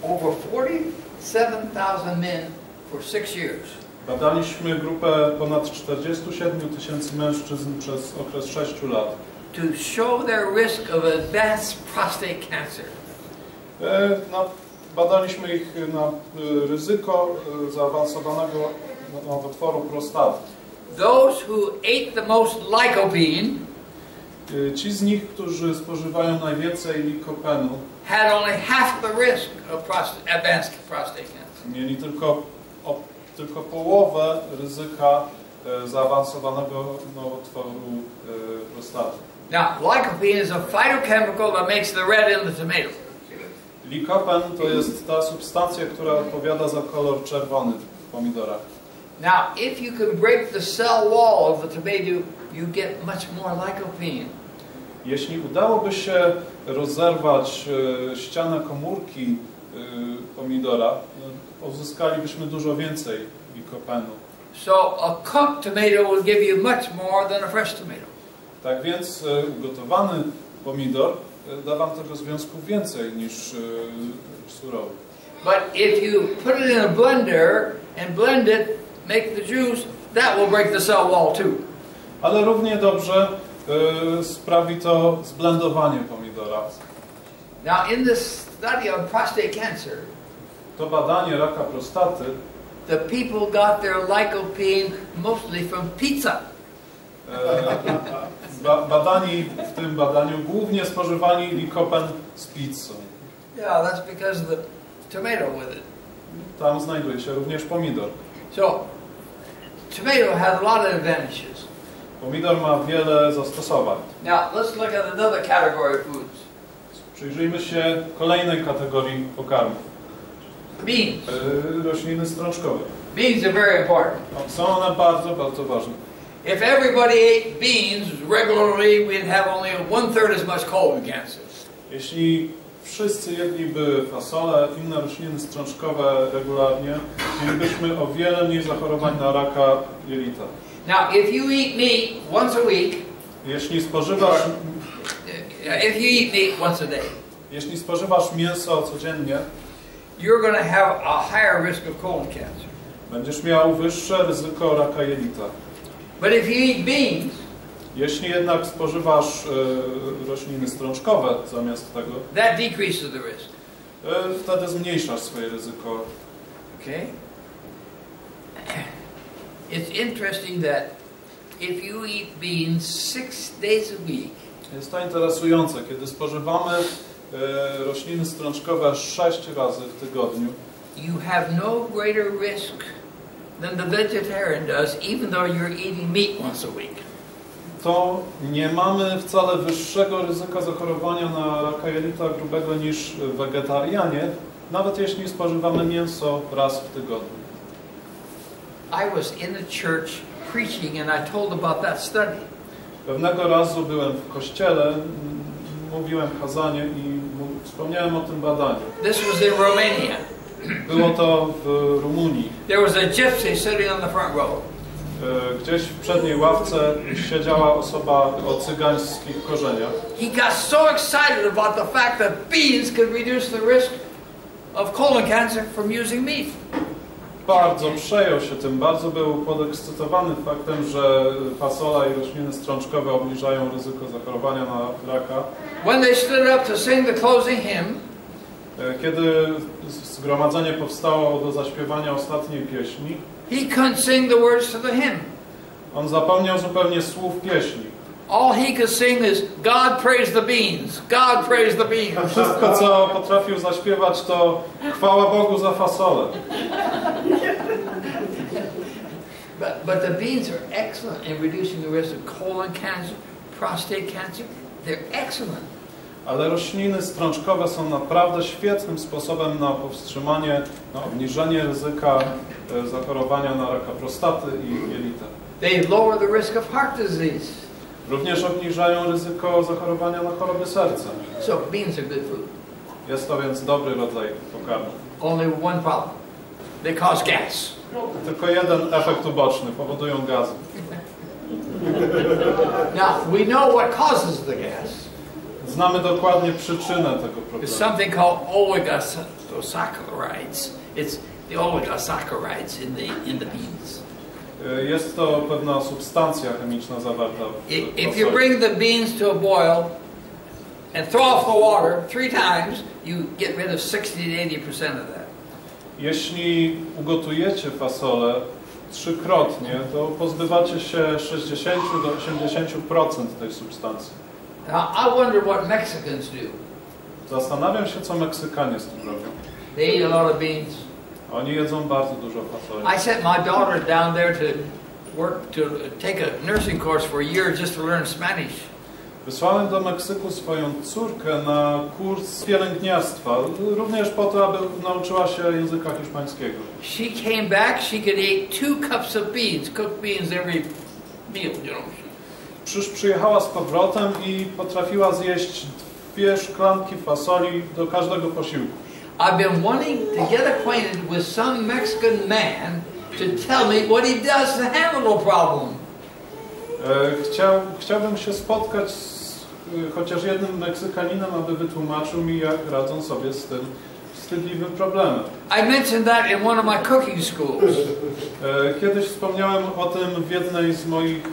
over 47,000 men for six years. Badaliśmy grupę ponad 47 tysięcy mężczyzn przez okres 6 lat. to show their risk of advanced prostate cancer. E, No, badaliśmy ich na e, ryzyko e, zaawansowanego nowotworu prostaty. Those who ate the most lycopene E, Ci z nich, którzy spożywają najwięcej likopenu, had only half the risk of prost- advanced prostate cancer. mieli tylko, o, tylko połowę ryzyka e, zaawansowanego nowotworu e, prostaty. Now, lycopene is a phytochemical that makes the red in the tomato. Likopen to jest ta substancja, która odpowiada za kolor czerwony w pomidorach. Now, if you can break the cell wall of the tomato, you get much more lycopene. Jeśli udałoby się rozerwać e, ścianę komórki e, pomidora, no, uzyskalibyśmy dużo więcej likopenu. So, a cooked tomato will give you much more than a fresh tomato. Tak więc e, ugotowany pomidor da Wam tego związku więcej niż surowy. But if you put it in a blender and blend it, make the juice, that will break the cell wall too. Ale równie dobrze sprawi to zblendowanie pomidora. Now, in this study on prostate cancer, To badanie raka prostaty the people got their lycopene mostly from pizza. e, ba, badani w tym badaniu głównie spożywali likopen z pizzą. Yeah, that's because of the tomato with it. Tam znajduje się również pomidor. So, tomato has a lot of advantages. Pomidor ma wiele zastosowań. Now, let's look at another category of foods. Przyjrzyjmy się kolejnej kategorii pokarmów. Beans. E, rośliny strączkowe. Beans are very important. Są one bardzo, bardzo ważne. If everybody ate beans regularly, we'd have only one third as much colon cancer. Jeśli wszyscy jedliby fasole, inne rośliny strączkowe regularnie, mielibyśmy o wiele mniej zachorowań na raka jelita. Now, if you eat meat once a week, Jeśli spożywasz, uh, if you eat meat once a day, jeśli spożywasz mięso codziennie, you're going to have a higher risk of colon cancer. będziesz miał wyższe ryzyko raka jelita. But if you eat beans, Jeśli jednak spożywasz e, rośliny strączkowe zamiast tego, that decreases the risk. e, wtedy zmniejszasz swoje ryzyko. Okay? [CLEARS THROAT] It's interesting that if you eat beans six days a week, Jest to interesujące, kiedy spożywamy e, rośliny strączkowe 6 razy w tygodniu, you have no greater risk than the vegetarian does, even though you're eating meat once a week. to nie mamy wcale wyższego ryzyka zachorowania na raka jelita grubego niż wegetarianie, nawet jeśli spożywamy mięso raz w tygodniu. I was in a church preaching and I told about that study. Pewnego razu byłem w kościele, mówiłem kazanie i wspomniałem o tym badaniu. This was in Romania. Było to w Rumunii. There was a gypsy sitting on the front row. E, Gdzieś w przedniej ławce siedziała osoba o cygańskich korzeniach. He got so excited about the fact that beans could reduce the risk of colon cancer from using meat. Bardzo przejął się tym, bardzo był podekscytowany faktem, że fasola i rośliny strączkowe obniżają ryzyko zachorowania na raka. When they stood up to sing the closing hymn, E, Kiedy zgromadzenie powstało do zaśpiewania ostatniej pieśni, he couldn't sing the words to the hymn. on zapomniał zupełnie słów pieśni. All he could sing is God praise the beans, God praise the beans. [LAUGHS] Wszystko, co potrafił zaśpiewać, to chwała Bogu za fasolę. But, but the beans are excellent in reducing the risk of colon cancer, prostate cancer. They're excellent. Ale rośliny strączkowe są naprawdę świetnym sposobem na powstrzymanie, na obniżenie ryzyka e, zachorowania na raka prostaty i jelita. They lower the risk of heart disease. Również obniżają ryzyko zachorowania na choroby serca. So beans are good food. Jest to więc dobry rodzaj pokarmu. Only one problem. They cause gas. Tylko jeden efekt uboczny, powodują gazy. Now, we know what causes the gas. Znamy dokładnie przyczynę tego problemu. something called oligosaccharides. It's the oligosaccharides in the, in the beans. E, Jest to pewna substancja chemiczna zawarta w If you bring the beans to a boil and throw off the water three times, you get rid of 60 to 80% of that. Jeśli ugotujecie fasolę trzykrotnie, to pozbywacie się 60 do 80% tej substancji. Now, I wonder what Mexicans do. Zastanawiam się, co Meksykanie z tym robią. They eat a lot of beans. Oni jedzą bardzo dużo fasoli. I sent my daughter down there to work, to take a nursing course for a year just to learn Spanish. Wysłałem do Meksyku swoją córkę na kurs pielęgniarstwa, również po to, aby nauczyła się języka hiszpańskiego. She came back, she could eat two cups of beans, cooked beans every meal, you know. Przysz przyjechała z powrotem i potrafiła zjeść dwie szklanki fasoli do każdego posiłku. I've been wanting to get acquainted with some Mexican man to tell me what he does to handle the problem. E, Chciał, chciałbym się spotkać z e, chociaż jednym Meksykaninem, aby wytłumaczył mi, jak radzą sobie z tym wstydliwym problemem. I mentioned that in one of my cooking schools. E, Kiedyś wspomniałem o tym w jednej z moich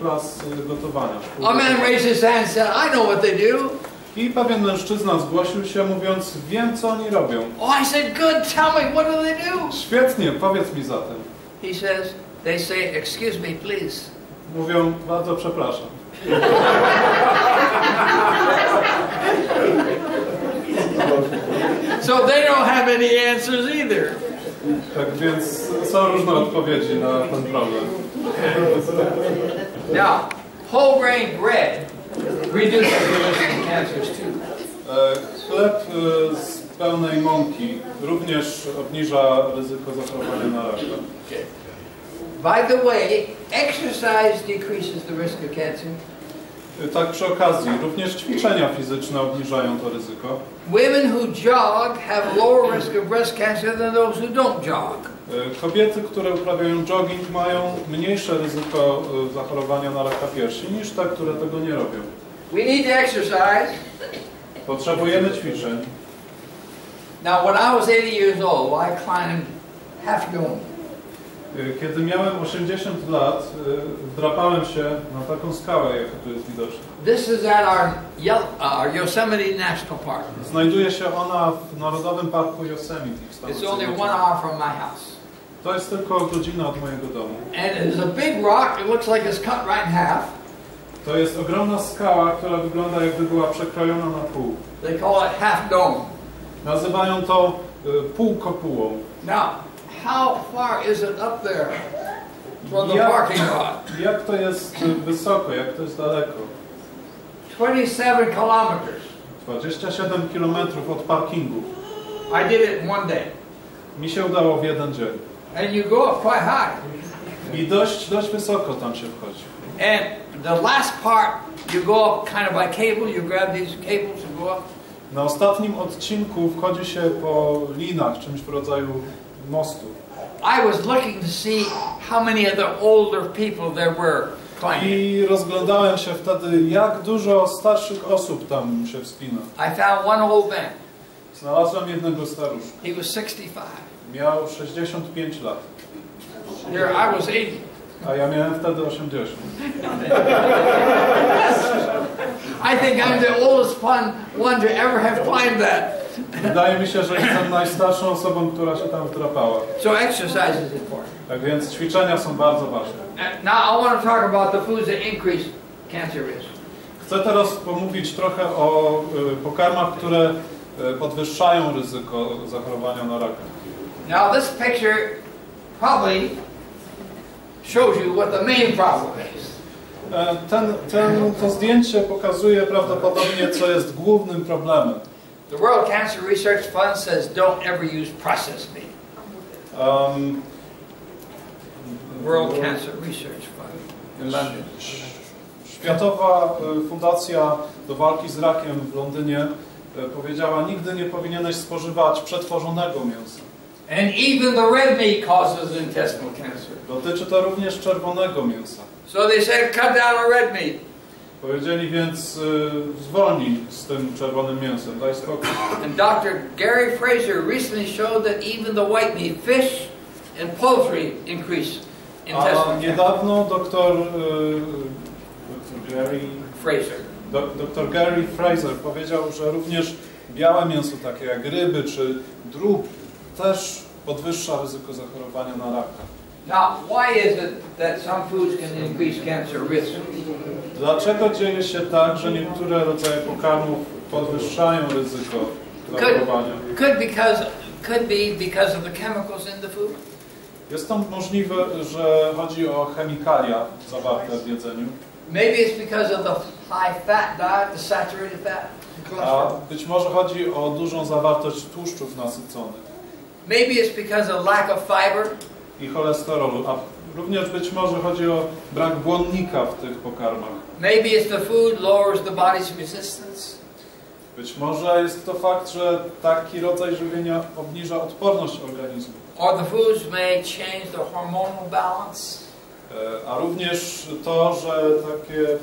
klas gotowania. A man raised his hand and said, I know what they do. I pewien mężczyzna zgłosił się mówiąc, wiem co oni robią. Oh, I said, good, tell me, what do they do? Świetnie, powiedz mi zatem. He says, they say, excuse me, please. Mówią, bardzo przepraszam. So they don't have any answers either. Tak więc są różne odpowiedzi na ten problem. Now, whole grain bread reduces the risk of cancers too. Chleb z pełnej mąki również obniża ryzyko zachorowania na raka. By the way, exercise decreases the risk of cancer. E, Tak przy okazji, również ćwiczenia fizyczne obniżają to ryzyko. Women who jog have lower risk of breast cancer than those who don't jog. E, Kobiety, które uprawiają jogging mają mniejsze ryzyko e, zachorowania na raka piersi niż te, które tego nie robią. We need exercise. Potrzebujemy ćwiczeń. Now, when I was 80 years old, I climbed Half Dome. E, Kiedy miałem 80 lat, e, wdrapałem się na taką skałę, jaka tu jest widoczna. This is at our, uh, Yosemite National Park. Znajduje się ona w Narodowym Parku Yosemite w Stanach It's only one hour from my house. To jest tylko godzina od mojego domu. And there's a big rock, it looks like it's cut right in half. To jest ogromna skała, która wygląda jakby była przekrojona na pół. They call it Half Dome. Nazywają to y, półkopułą. Now, how far is it up there from the Ja- parking lot? Jak to jest wysoko, jak to jest daleko? 27 kilometers. 27 km od parkingu. I did it one day. Mi się udało w jeden dzień. And you go up quite high. I dość, dość wysoko tam się wchodzi. And the last part, you go up kind of by cable, you grab these cables and go up. Na ostatnim odcinku wchodzi się po linach, czymś w rodzaju mostu. I was looking to see how many of the older people there were climbing. I rozglądałem się wtedy, jak dużo starszych osób tam się wspina. I found one old man. Znalazłem jednego staruszka. He was 65. Miał 65 lat, Here I was 80. a ja miałem wtedy 80. [LAUGHS] I think I'm the oldest one, one to ever have climbed that. Wydaje mi się, że jestem najstarszą osobą, która się tam wdrapała. So exercise is important. Tak więc ćwiczenia są bardzo ważne. And now I want to talk about the foods that increase cancer risk. Chcę teraz pomówić trochę o y, pokarmach, które y, podwyższają ryzyko zachorowania na raka. Now this picture probably shows you what the main problem is. E, Ten, ten, to zdjęcie pokazuje prawdopodobnie, co jest głównym problemem. The World Cancer Research Fund says don't ever use processed meat. Um, World Cancer Research Fund in London. Światowa y, Fundacja do Walki z Rakiem w Londynie y, powiedziała, nigdy nie powinieneś spożywać przetworzonego mięsa. And even the red meat causes intestinal cancer. Dotyczy to również czerwonego mięsa. So they said cut down on red meat. Powiedzieli więc, y, zwolnij z tym czerwonym mięsem, daj spokój. And Dr. Gary Fraser recently showed that even the white meat, fish and poultry increase A intestinal cancer. niedawno doktor, y, Gary Fraser. Dr Gary Fraser powiedział, że również białe mięso, takie jak ryby czy drób, też podwyższa ryzyko zachorowania na raka. Now, why is it that some foods can increase cancer risk? Dlaczego dzieje się tak, że niektóre rodzaje pokarmów podwyższają ryzyko zachorowania? Could because could be because of the chemicals in the food. Jest to możliwe, że chodzi o chemikalia zawarte w jedzeniu, Maybe it's because of the high fat diet, the saturated fat, a być może chodzi o dużą zawartość tłuszczów nasyconych Maybe it's because of lack of fiber. I cholesterolu, a również być może chodzi o brak błonnika w tych pokarmach. Maybe it's the food lowers the body's resistance. Być może jest to fakt, że taki rodzaj żywienia obniża odporność organizmu, Or the foods may change the hormonal balance. E, a również to, że takie e,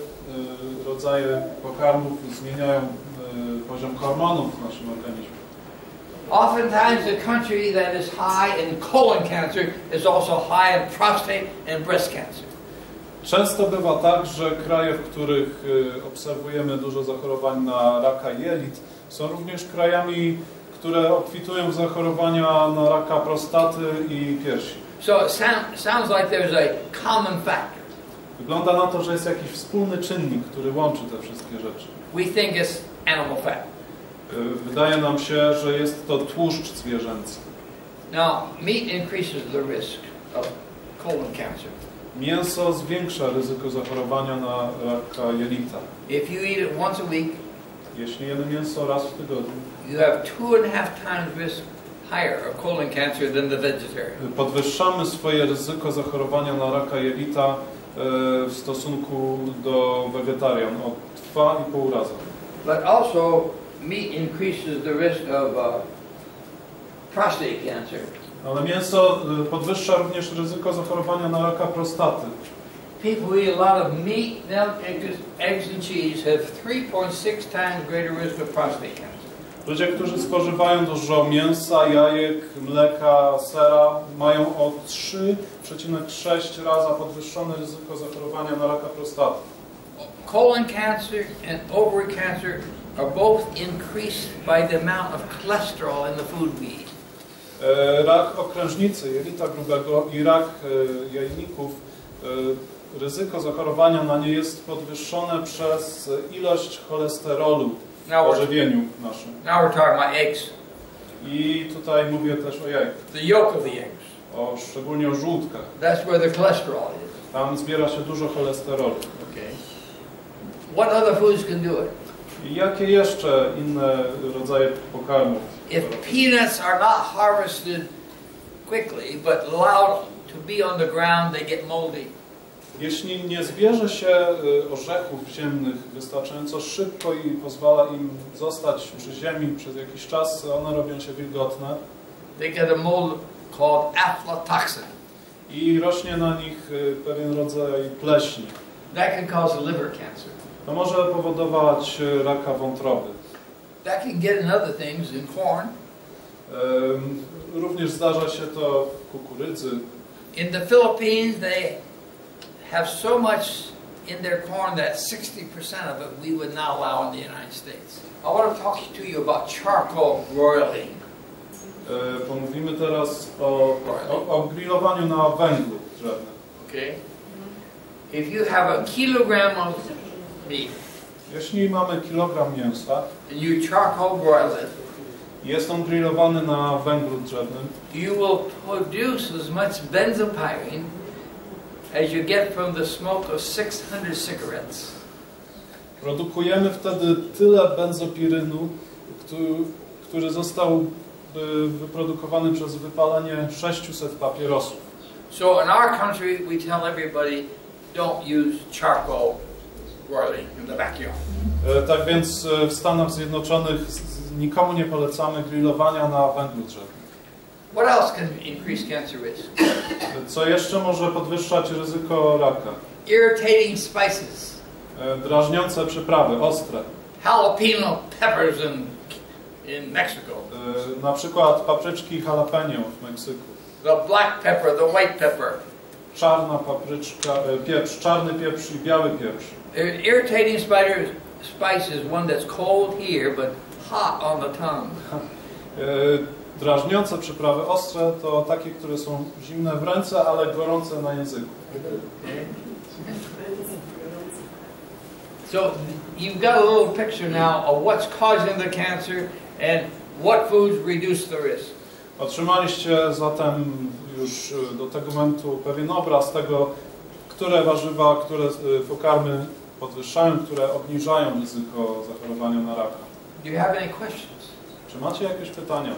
rodzaje pokarmów zmieniają e, poziom hormonów w naszym organizmie. Oftentimes, the country that is high in colon cancer is also high in prostate and breast cancer. Często bywa tak, że kraje, w których e, obserwujemy dużo zachorowań na raka jelit, są również krajami, które obfitują w zachorowania na raka prostaty i piersi. So it sound, sounds like there's a common factor. Wygląda na to, że jest jakiś wspólny czynnik, który łączy te wszystkie rzeczy. We think it's animal fat. Wydaje nam się, że jest to tłuszcz zwierzęcy. Now, meat increases the risk of colon cancer. Mięso zwiększa ryzyko zachorowania na raka jelita. If you eat it once a week, Jeśli jemy mięso raz w tygodniu, you have two and a half times risk higher of colon cancer than the vegetarian. podwyższamy swoje ryzyko zachorowania na raka jelita y, w stosunku do wegetarian o 2,5 razy. But also, meat increases the risk of uh, prostate cancer. Ale mięso y, podwyższa również ryzyko zachorowania na raka prostaty. People eat a lot of meat, milk, eggs and cheese have 3.6 times greater risk of prostate cancer. Ludzie, którzy spożywają dużo mięsa, jajek, mleka, sera, mają o 3,6 razy podwyższone ryzyko zachorowania na raka prostaty. Colon cancer and ovary cancer are both increased by the amount of cholesterol in the food we eat. E, Rak okrężnicy, jelita grubego i rak e, jajników, e, ryzyko zachorowania na nie jest podwyższone przez ilość cholesterolu w pożywieniu naszym. now we're talking about eggs, I tutaj mówię też o jajkach, the yolk of the eggs. o, szczególnie o żółtkach. That's where the cholesterol is. Tam zbiera się dużo cholesterolu. Okay. What other foods can do it? Jakie jeszcze inne rodzaje pokarmów? If peanuts are not harvested quickly, but allowed to be on the ground, they get moldy. Jeśli nie zbierze się y, orzechów ziemnych wystarczająco szybko i pozwala im zostać przy ziemi przez jakiś czas, one robią się wilgotne They get a mold called aflatoxin. i rośnie na nich y, pewien rodzaj pleśni. That can cause liver cancer. To może powodować y, raka wątroby. That can get in other things, in corn. Również zdarza się to w kukurydzy. In the Philippines, they have so much in their corn that 60% of it we would not allow in the United States. I want to talk to you about charcoal broiling. E, Pomówimy teraz o, o, o grillowaniu na węglu drzewnym. Okay? If you have a kilogram of beef Jeśli mamy kilogram mięsa and you charcoal broil it, i jest on grillowany na węglu drzewnym, you will produce as much benzopyrene as you get from the smoke of 600 cigarettes. produkujemy wtedy tyle benzopirynu, który, który został wyprodukowany przez wypalenie 600 papierosów. So in our country, we tell everybody don't use charcoal broiling in the backyard. E, Tak więc e, w Stanach Zjednoczonych nikomu nie polecamy grillowania na węglu drzewnym. What else can increase cancer risk? Co jeszcze może podwyższać ryzyko raka? Irritating spices, E, Drażniące przyprawy, ostre. jalapeno peppers in, in Mexico, Na przykład papryczki jalapeno w Meksyku. the black pepper, the white pepper. Czarna papryczka, pieprz, czarny pieprz i biały pieprz. There's irritating spider, spice is one that's cold here but hot on the tongue. [LAUGHS] E, Drażniące przyprawy ostre to takie, które są zimne w ręce, ale gorące na języku. So you've got a little picture now of what's causing the cancer and what foods reduce the risk. Otrzymaliście zatem już e, do tego momentu pewien obraz tego, które warzywa, które e, pokarmy podwyższają, które obniżają ryzyko zachorowania na raka. Do you have any questions? Czy macie jakieś pytania?